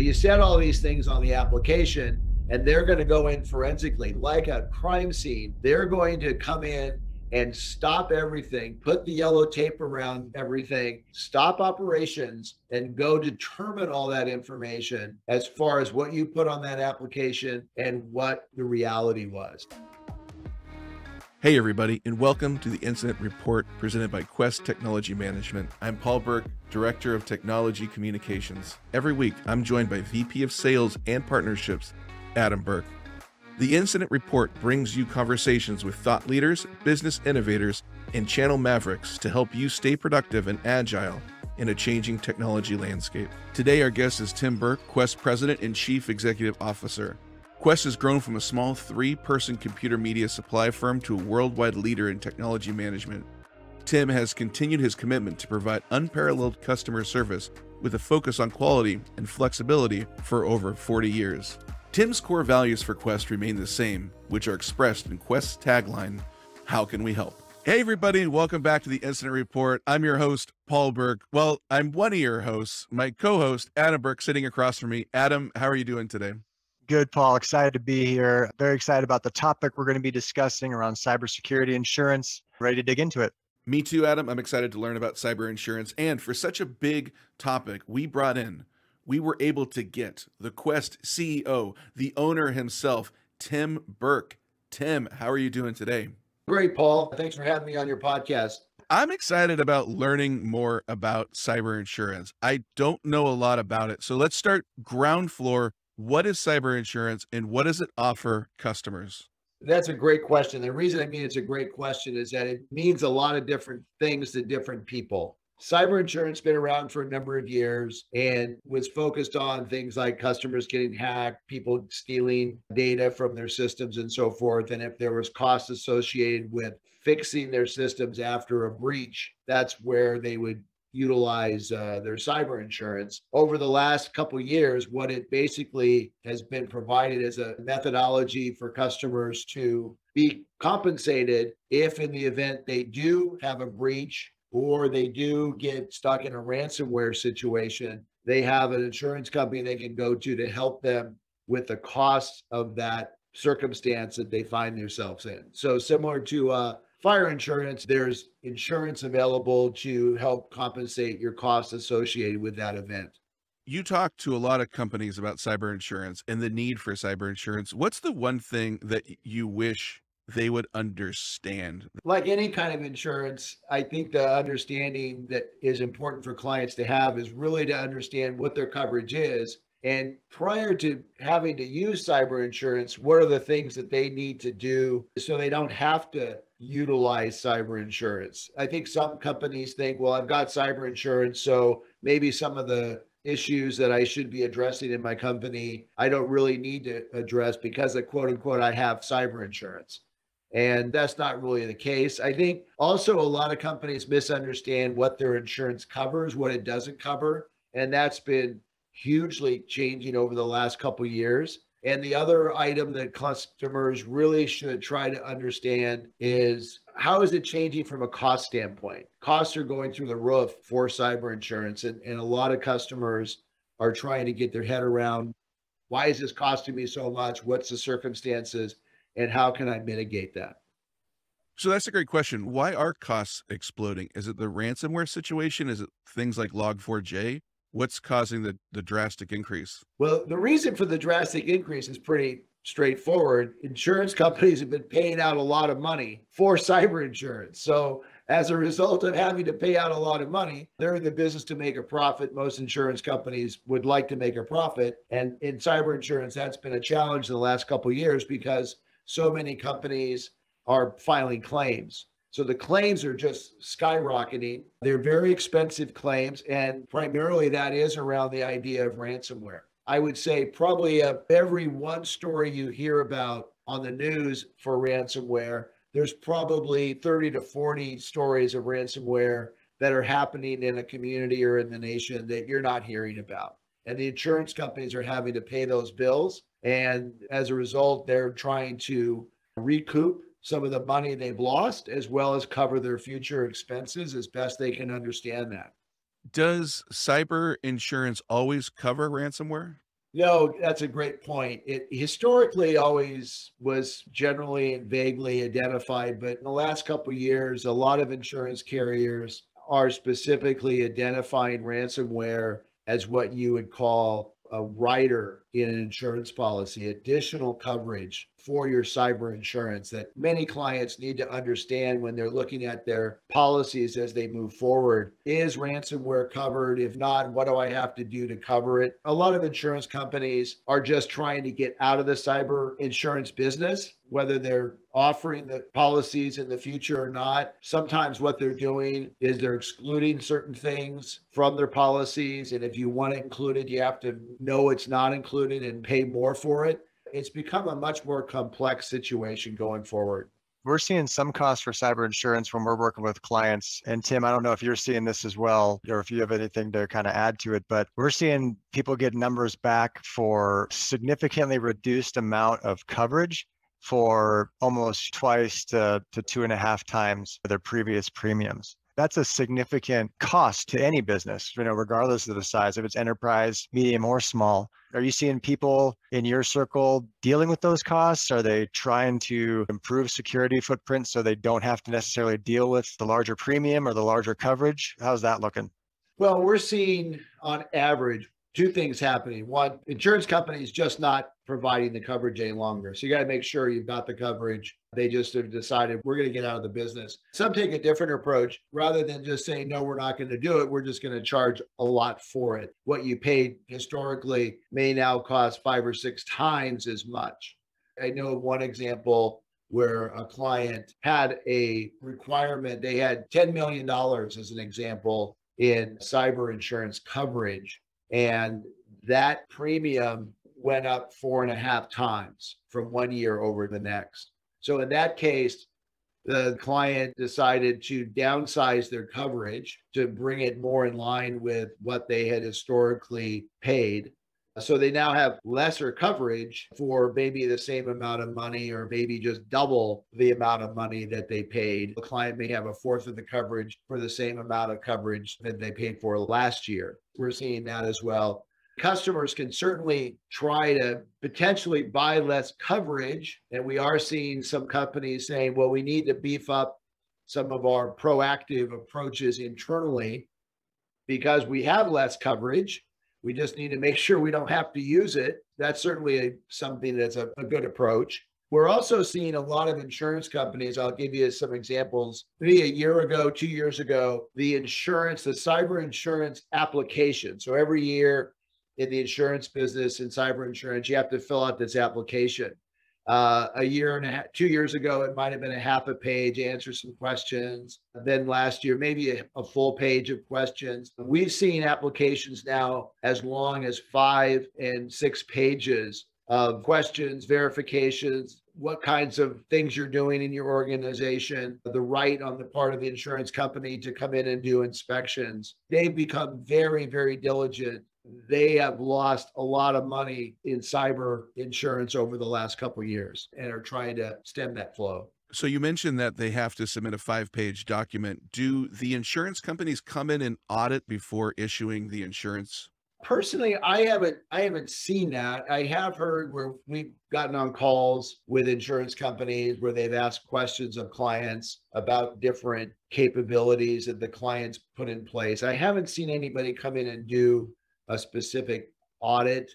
You set all these things on the application, and they're going to go in forensically, like a crime scene. They're going to come in and stop everything, put the yellow tape around everything, stop operations, and go determine all that information as far as what you put on that application and what the reality was. Hey, everybody, and welcome to the Incident Report presented by Quest Technology Management. I'm Paul Burke, Director of Technology Communications. Every week, I'm joined by VP of Sales and Partnerships, Adam Burke. The Incident Report brings you conversations with thought leaders, business innovators, and channel mavericks to help you stay productive and agile in a changing technology landscape. Today, our guest is Tim Burke, Quest President and Chief Executive Officer. Quest has grown from a small three person computer media supply firm to a worldwide leader in technology management. Tim has continued his commitment to provide unparalleled customer service with a focus on quality and flexibility for over 40 years. Tim's core values for Quest remain the same, which are expressed in Quest's tagline How Can We Help? Hey, everybody, welcome back to the Incident Report. I'm your host, Paul Burke. Well, I'm one of your hosts, my co host, Adam Burke, sitting across from me. Adam, how are you doing today? Good, Paul. Excited to be here. Very excited about the topic we're going to be discussing around cybersecurity insurance. Ready to dig into it. Me too, Adam. I'm excited to learn about cyber insurance. And for such a big topic, we brought in, we were able to get the Quest CEO, the owner himself, Tim Burke. Tim, how are you doing today? Great, Paul. Thanks for having me on your podcast. I'm excited about learning more about cyber insurance. I don't know a lot about it. So let's start ground floor what is cyber insurance and what does it offer customers? That's a great question. The reason I mean it's a great question is that it means a lot of different things to different people. Cyber insurance been around for a number of years and was focused on things like customers getting hacked, people stealing data from their systems and so forth. And if there was costs associated with fixing their systems after a breach, that's where they would utilize uh, their cyber insurance. Over the last couple years, what it basically has been provided as a methodology for customers to be compensated if, in the event they do have a breach or they do get stuck in a ransomware situation, they have an insurance company they can go to to help them with the costs of that circumstance that they find themselves in. So, similar to uh, fire insurance, there's insurance available to help compensate your costs associated with that event. You talk to a lot of companies about cyber insurance and the need for cyber insurance. What's the one thing that you wish they would understand? Like any kind of insurance, I think the understanding that is important for clients to have is really to understand what their coverage is. And prior to having to use cyber insurance, what are the things that they need to do so they don't have to utilize cyber insurance. I think some companies think, well, I've got cyber insurance, so maybe some of the issues that I should be addressing in my company, I don't really need to address because of quote unquote, I have cyber insurance. And that's not really the case. I think also a lot of companies misunderstand what their insurance covers, what it doesn't cover. And that's been hugely changing over the last couple years. And the other item that customers really should try to understand is how is it changing from a cost standpoint? Costs are going through the roof for cyber insurance, and, and a lot of customers are trying to get their head around why is this costing me so much? What's the circumstances? And how can I mitigate that? So that's a great question. Why are costs exploding? Is it the ransomware situation? Is it things like Log4j? What's causing the, the drastic increase? Well, the reason for the drastic increase is pretty straightforward. Insurance companies have been paying out a lot of money for cyber insurance. So, as a result of having to pay out a lot of money, they're in the business to make a profit. Most insurance companies would like to make a profit. And in cyber insurance, that's been a challenge in the last couple years because so many companies are filing claims. So the claims are just skyrocketing. They're very expensive claims, and primarily that is around the idea of ransomware. I would say probably of every one story you hear about on the news for ransomware, there's probably 30 to 40 stories of ransomware that are happening in a community or in the nation that you're not hearing about. And the insurance companies are having to pay those bills. And as a result, they're trying to recoup some of the money they've lost as well as cover their future expenses as best they can understand that. Does cyber insurance always cover ransomware? No, that's a great point. It historically always was generally and vaguely identified, but in the last couple years, a lot of insurance carriers are specifically identifying ransomware as what you would call a rider in an insurance policy, additional coverage for your cyber insurance that many clients need to understand when they're looking at their policies as they move forward. Is ransomware covered? If not, what do I have to do to cover it? A lot of insurance companies are just trying to get out of the cyber insurance business, whether they're offering the policies in the future or not. Sometimes what they're doing is they're excluding certain things from their policies. And if you want it, you have to know it's not included and pay more for it it's become a much more complex situation going forward. We're seeing some costs for cyber insurance when we're working with clients. And Tim, I don't know if you're seeing this as well, or if you have anything to kind of add to it, but we're seeing people get numbers back for significantly reduced amount of coverage for almost twice to, to two and a half times their previous premiums that's a significant cost to any business, you know, regardless of the size, if it's enterprise, medium, or small. Are you seeing people in your circle dealing with those costs? Are they trying to improve security footprint so they don't have to necessarily deal with the larger premium or the larger coverage? How's that looking? Well, we're seeing on average two things happening. One, insurance companies just not providing the coverage any longer. So you got to make sure you've got the coverage. They just have decided we're going to get out of the business. Some take a different approach rather than just saying, no, we're not going to do it. We're just going to charge a lot for it. What you paid historically may now cost five or six times as much. I know one example where a client had a requirement, they had $10 million as an example in cyber insurance coverage and that premium went up four and a half times from one year over the next. So in that case, the client decided to downsize their coverage to bring it more in line with what they had historically paid. So they now have lesser coverage for maybe the same amount of money or maybe just double the amount of money that they paid. The client may have a fourth of the coverage for the same amount of coverage that they paid for last year. We're seeing that as well. Customers can certainly try to potentially buy less coverage. And we are seeing some companies saying, well, we need to beef up some of our proactive approaches internally because we have less coverage. We just need to make sure we don't have to use it. That's certainly a, something that's a, a good approach. We're also seeing a lot of insurance companies. I'll give you some examples. Maybe a year ago, two years ago, the insurance, the cyber insurance application. So every year in the insurance business in cyber insurance, you have to fill out this application. Uh, a year and a half, two years ago, it might have been a half a page, answer some questions. Then last year, maybe a, a, full page of questions. We've seen applications now as long as five and six pages of questions, verifications, what kinds of things you're doing in your organization, the right on the part of the insurance company to come in and do inspections. They've become very, very diligent. They have lost a lot of money in cyber insurance over the last couple years and are trying to stem that flow. So you mentioned that they have to submit a five-page document. Do the insurance companies come in and audit before issuing the insurance personally i haven't i haven't seen that i have heard where we've gotten on calls with insurance companies where they've asked questions of clients about different capabilities that the clients put in place i haven't seen anybody come in and do a specific audit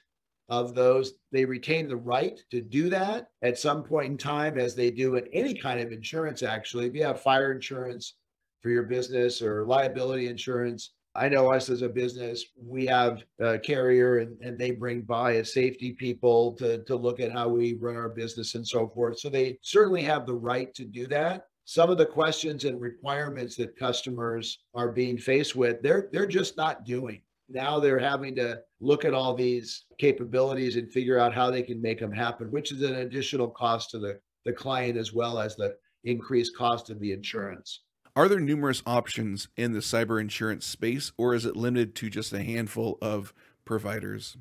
of those they retain the right to do that at some point in time as they do in any kind of insurance actually if you have fire insurance for your business or liability insurance I know us as a business, we have a carrier and, and they bring by a safety people to, to look at how we run our business and so forth. So they certainly have the right to do that. Some of the questions and requirements that customers are being faced with, they're they're just not doing. Now they're having to look at all these capabilities and figure out how they can make them happen, which is an additional cost to the, the client as well as the increased cost of the insurance. Are there numerous options in the cyber insurance space, or is it limited to just a handful of providers?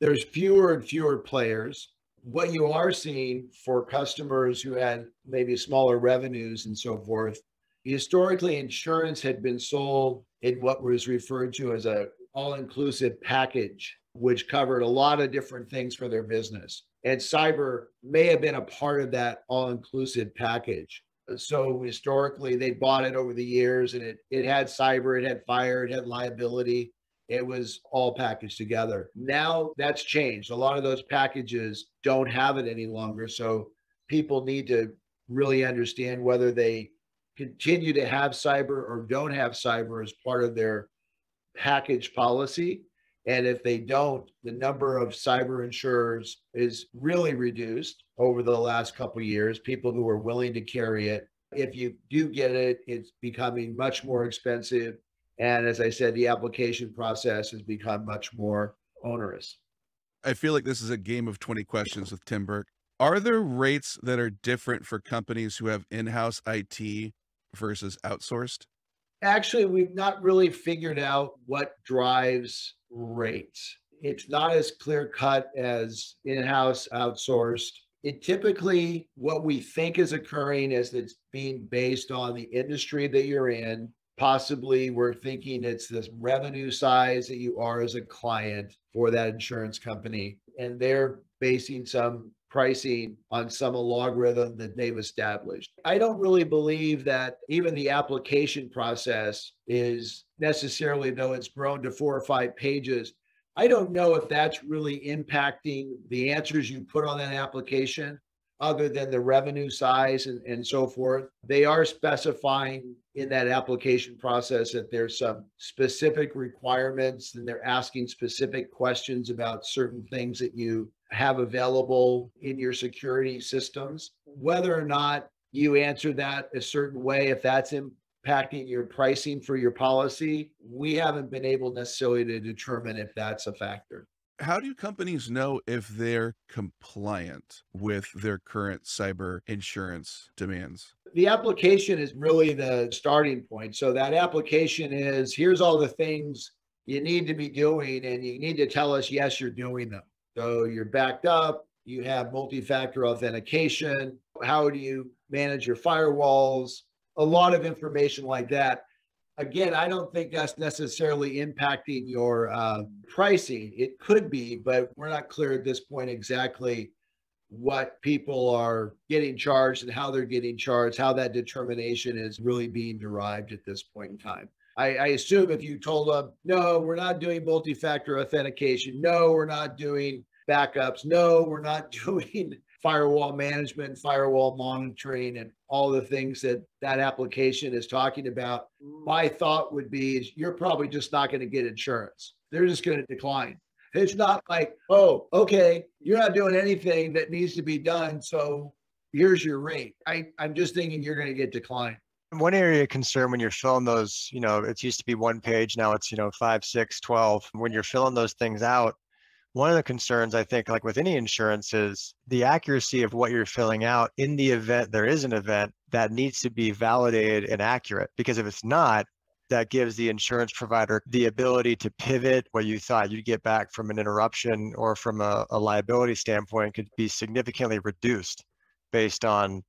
There's fewer and fewer players. What you are seeing for customers who had maybe smaller revenues and so forth, historically, insurance had been sold in what was referred to as a all-inclusive package which covered a lot of different things for their business. And cyber may have been a part of that all inclusive package. So historically, they bought it over the years and it, it had cyber, it had fire, it had liability. It was all packaged together. Now that's changed. A lot of those packages don't have it any longer. So people need to really understand whether they continue to have cyber or don't have cyber as part of their package policy. And if they don't, the number of cyber insurers is really reduced over the last couple years, people who are willing to carry it. If you do get it, it's becoming much more expensive. And as I said, the application process has become much more onerous. I feel like this is a game of 20 questions with Tim Burke. Are there rates that are different for companies who have in house IT versus outsourced? Actually, we've not really figured out what drives rates. It's not as clear cut as in house outsourced. It typically, what we think is occurring is that it's being based on the industry that you're in. Possibly, we're thinking it's this revenue size that you are as a client for that insurance company. And they're basing some pricing on some logarithm that they've established. I don't really believe that even the application process is necessarily, though it's grown to four or five pages. I don't know if that's really impacting the answers you put on that application other than the revenue size and, and so forth. They are specifying in that application process that there's some specific requirements and they're asking specific questions about certain things that you have available in your security systems. Whether or not you answer that a certain way, if that's impacting your pricing for your policy, we haven't been able necessarily to determine if that's a factor. How do companies know if they're compliant with their current cyber insurance demands? The application is really the starting point. So that application is here's all the things you need to be doing, and you need to tell us, yes, you're doing them. So you're backed up, you have multi factor authentication. How do you manage your firewalls? A lot of information like that. Again, I don't think that's necessarily impacting your uh, pricing. It could be, but we're not clear at this point exactly what people are getting charged and how they're getting charged, how that determination is really being derived at this point in time. I, I assume if you told them, no, we're not doing multi factor authentication, no, we're not doing backups, no, we're not doing firewall management, firewall monitoring, and all the things that that application is talking about. My thought would be is you're probably just not going to get insurance. They're just going to decline. It's not like, oh, okay, you're not doing anything that needs to be done. So here's your rate. I, I'm just thinking you're going to get declined. One area of concern when you're filling those, you know, it used to be one page, now it's, you know, five, six, 12. When you're filling those things out, one of the concerns I think, like with any insurance, is the accuracy of what you're filling out in the event there is an event that needs to be validated and accurate. Because if it's not, that gives the insurance provider the ability to pivot what you thought you'd get back from an interruption or from a, a liability standpoint could be significantly reduced based on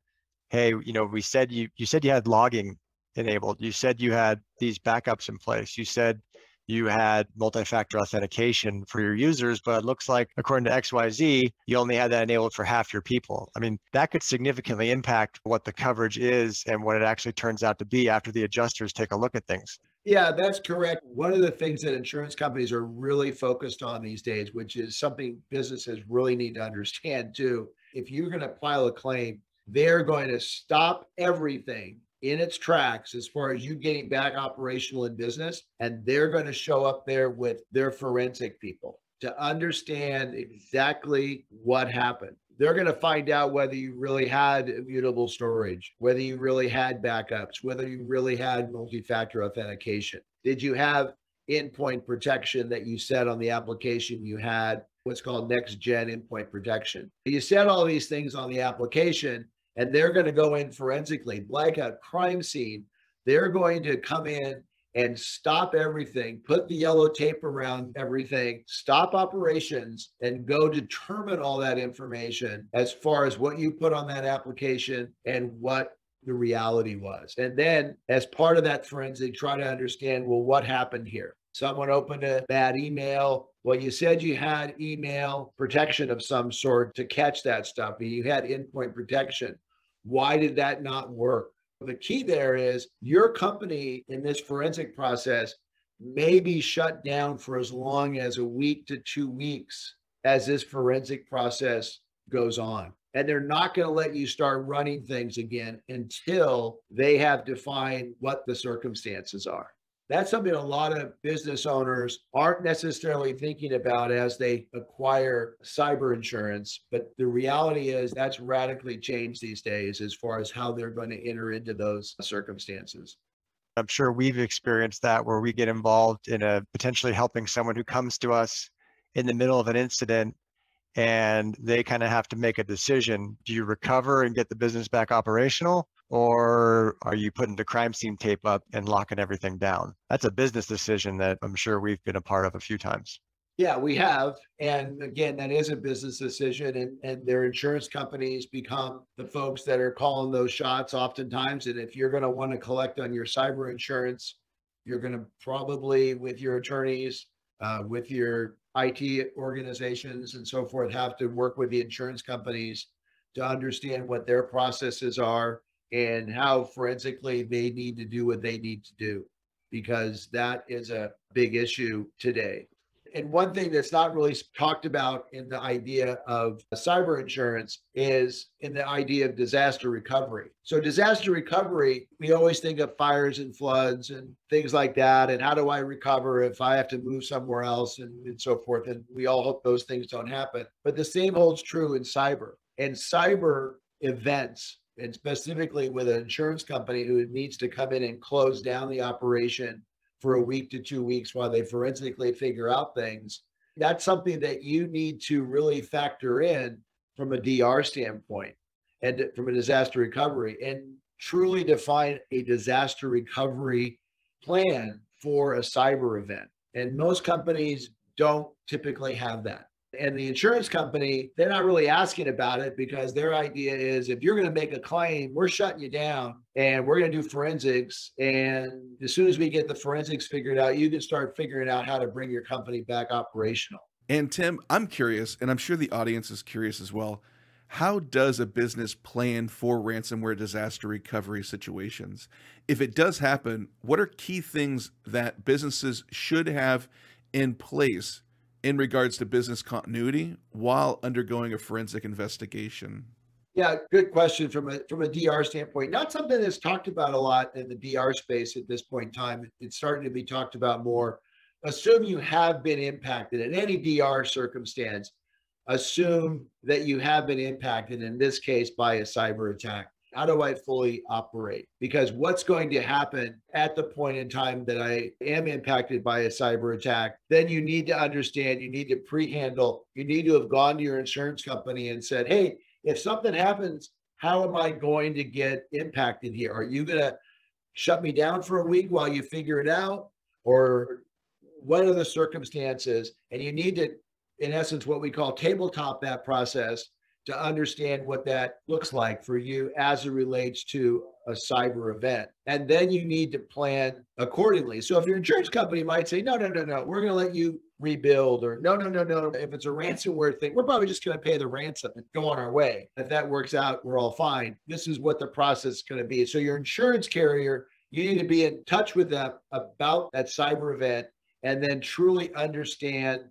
hey, you know, we said you you said you had logging enabled. You said you had these backups in place. You said you had multi-factor authentication for your users, but it looks like according to XYZ, you only had that enabled for half your people. I mean, that could significantly impact what the coverage is and what it actually turns out to be after the adjusters take a look at things. Yeah, that's correct. One of the things that insurance companies are really focused on these days, which is something businesses really need to understand too. If you're going to file a claim, they're going to stop everything in its tracks as far as you getting back operational in business. And they're going to show up there with their forensic people to understand exactly what happened. They're going to find out whether you really had immutable storage, whether you really had backups, whether you really had multi factor authentication. Did you have endpoint protection that you said on the application you had? What's called next gen endpoint protection. You said all these things on the application, and they're going to go in forensically, like a crime scene. They're going to come in and stop everything, put the yellow tape around everything, stop operations, and go determine all that information as far as what you put on that application and what the reality was. And then, as part of that forensic, try to understand well, what happened here? Someone opened a bad email. Well, you said you had email protection of some sort to catch that stuff. You had endpoint protection. Why did that not work? The key there is your company in this forensic process may be shut down for as long as a week to two weeks as this forensic process goes on. And they're not going to let you start running things again until they have defined what the circumstances are. That's something a lot of business owners aren't necessarily thinking about as they acquire cyber insurance. But the reality is that's radically changed these days as far as how they're going to enter into those circumstances. I'm sure we've experienced that where we get involved in a potentially helping someone who comes to us in the middle of an incident and they kind of have to make a decision. Do you recover and get the business back operational? Or are you putting the crime scene tape up and locking everything down? That's a business decision that I'm sure we've been a part of a few times. Yeah, we have. And again, that is a business decision, and, and their insurance companies become the folks that are calling those shots oftentimes. And if you're going to want to collect on your cyber insurance, you're going to probably, with your attorneys, uh, with your IT organizations and so forth, have to work with the insurance companies to understand what their processes are and how forensically they need to do what they need to do, because that is a big issue today. And one thing that's not really talked about in the idea of cyber insurance is in the idea of disaster recovery. So, disaster recovery, we always think of fires and floods and things like that. And how do I recover if I have to move somewhere else and, and so forth? And we all hope those things don't happen. But the same holds true in cyber. And cyber events, and specifically with an insurance company who needs to come in and close down the operation for a week to two weeks while they forensically figure out things. That's something that you need to really factor in from a DR standpoint and from a disaster recovery and truly define a disaster recovery plan for a cyber event. And most companies don't typically have that. And the insurance company, they're not really asking about it because their idea is if you're going to make a claim, we're shutting you down and we're going to do forensics. And as soon as we get the forensics figured out, you can start figuring out how to bring your company back operational. And Tim, I'm curious, and I'm sure the audience is curious as well. How does a business plan for ransomware disaster recovery situations? If it does happen, what are key things that businesses should have in place in regards to business continuity while undergoing a forensic investigation? Yeah, good question from a from a DR standpoint. Not something that's talked about a lot in the DR space at this point in time. It's starting to be talked about more. Assume you have been impacted in any DR circumstance. Assume that you have been impacted in this case by a cyber attack how do I fully operate? Because what's going to happen at the point in time that I am impacted by a cyber attack, then you need to understand, you need to pre handle, you need to have gone to your insurance company and said, hey, if something happens, how am I going to get impacted here? Are you going to shut me down for a week while you figure it out? Or what are the circumstances? And you need to, in essence, what we call tabletop that process to understand what that looks like for you as it relates to a cyber event. And then you need to plan accordingly. So if your insurance company might say, no, no, no, no, we're going to let you rebuild, or no, no, no, no, if it's a ransomware thing, we're probably just going to pay the ransom and go on our way. If that works out, we're all fine. This is what the process is going to be. So your insurance carrier, you need to be in touch with them about that cyber event and then truly understand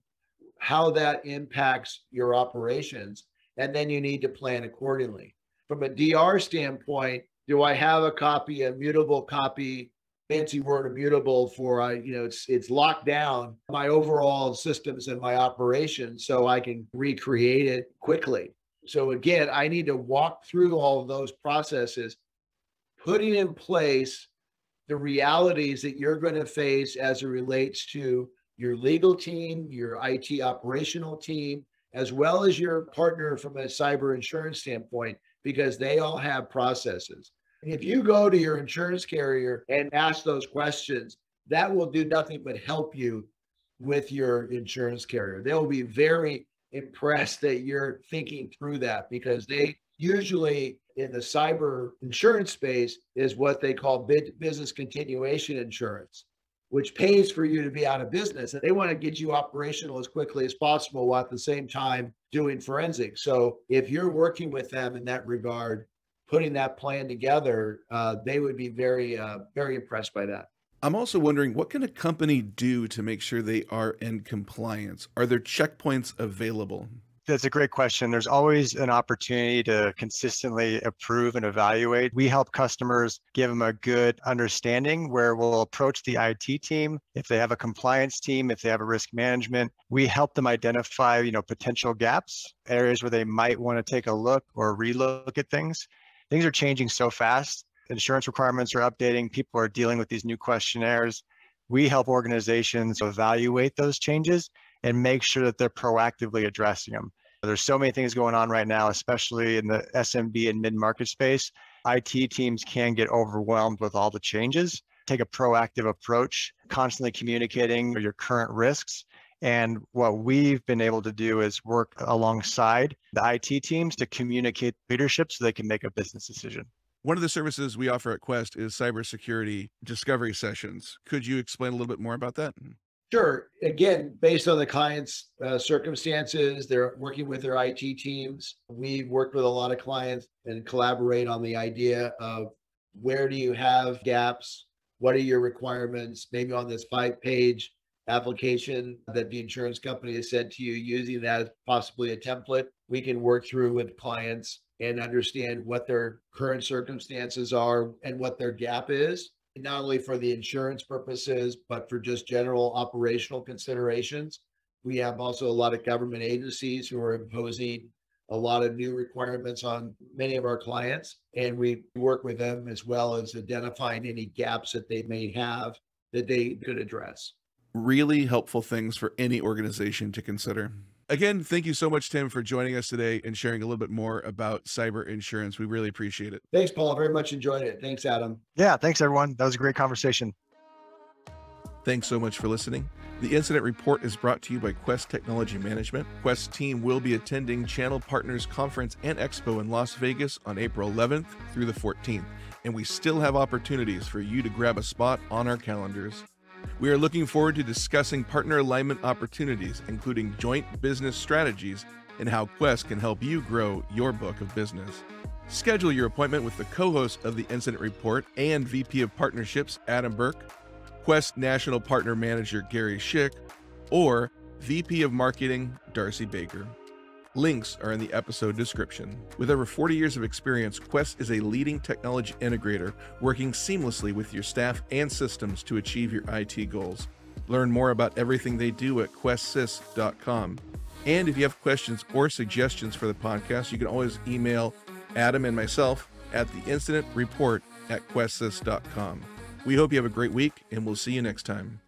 how that impacts your operations and then you need to plan accordingly. From a DR standpoint, do I have a copy, a mutable copy, fancy word immutable for I, you know, it's it's locked down my overall systems and my operations so I can recreate it quickly. So again, I need to walk through all of those processes, putting in place the realities that you're going to face as it relates to your legal team, your IT operational team, as well as your partner from a cyber insurance standpoint, because they all have processes. If you go to your insurance carrier and ask those questions, that will do nothing but help you with your insurance carrier. They'll be very impressed that you're thinking through that because they usually in the cyber insurance space is what they call business continuation insurance. Which pays for you to be out of business. And they want to get you operational as quickly as possible while at the same time doing forensics. So if you're working with them in that regard, putting that plan together, uh, they would be very, uh, very impressed by that. I'm also wondering what can a company do to make sure they are in compliance? Are there checkpoints available? That's a great question. There's always an opportunity to consistently approve and evaluate. We help customers give them a good understanding where we'll approach the IT team. If they have a compliance team, if they have a risk management, we help them identify, you know, potential gaps, areas where they might want to take a look or relook at things. Things are changing so fast. Insurance requirements are updating. People are dealing with these new questionnaires. We help organizations evaluate those changes and make sure that they're proactively addressing them. There's so many things going on right now, especially in the SMB and mid-market space. IT teams can get overwhelmed with all the changes. Take a proactive approach, constantly communicating your current risks. And what we've been able to do is work alongside the IT teams to communicate leadership so they can make a business decision. One of the services we offer at Quest is cybersecurity discovery sessions. Could you explain a little bit more about that? Sure. Again, based on the client's uh, circumstances, they're working with their IT teams. We've worked with a lot of clients and collaborate on the idea of where do you have gaps? What are your requirements? Maybe on this five page application that the insurance company has sent to you, using that as possibly a template, we can work through with clients and understand what their current circumstances are and what their gap is not only for the insurance purposes, but for just general operational considerations. We have also a lot of government agencies who are imposing a lot of new requirements on many of our clients, and we work with them as well as identifying any gaps that they may have that they could address. Really helpful things for any organization to consider. Again, thank you so much, Tim, for joining us today and sharing a little bit more about cyber insurance. We really appreciate it. Thanks, Paul. Very much enjoyed it. Thanks, Adam. Yeah, thanks, everyone. That was a great conversation. Thanks so much for listening. The incident report is brought to you by Quest Technology Management. Quest team will be attending Channel Partners Conference and Expo in Las Vegas on April 11th through the 14th, and we still have opportunities for you to grab a spot on our calendars. We are looking forward to discussing partner alignment opportunities, including joint business strategies and how Quest can help you grow your book of business. Schedule your appointment with the co host of the Incident Report and VP of Partnerships, Adam Burke, Quest National Partner Manager, Gary Schick, or VP of Marketing, Darcy Baker. Links are in the episode description. With over 40 years of experience, Quest is a leading technology integrator working seamlessly with your staff and systems to achieve your IT goals. Learn more about everything they do at questsys.com. And if you have questions or suggestions for the podcast, you can always email Adam and myself at the incident report at questsys.com. We hope you have a great week, and we'll see you next time.